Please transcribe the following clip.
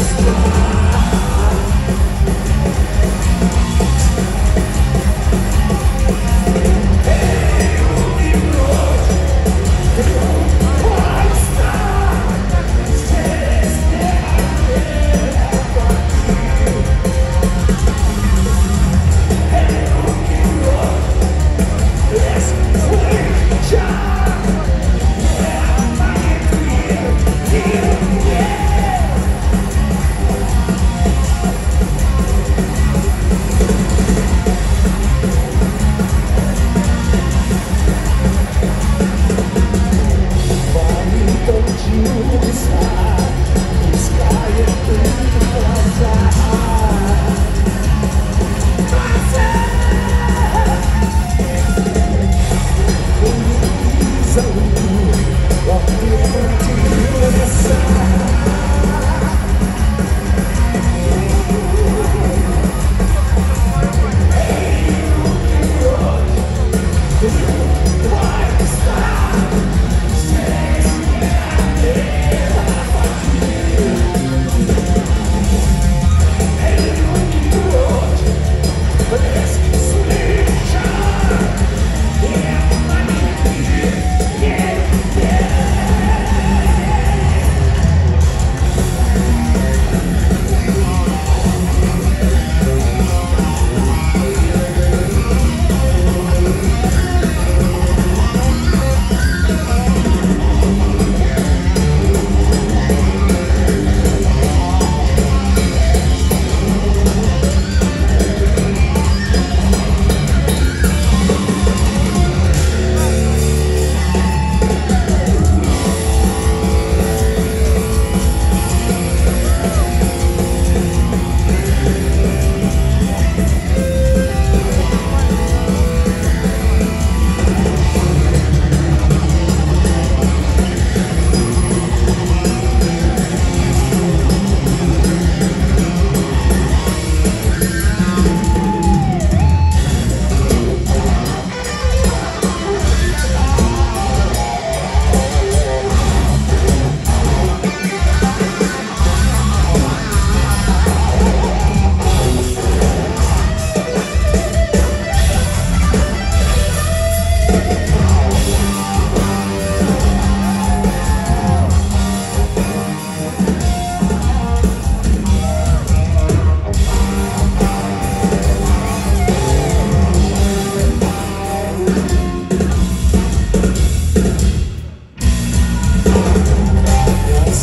Let's go. Walk the empty room of the sun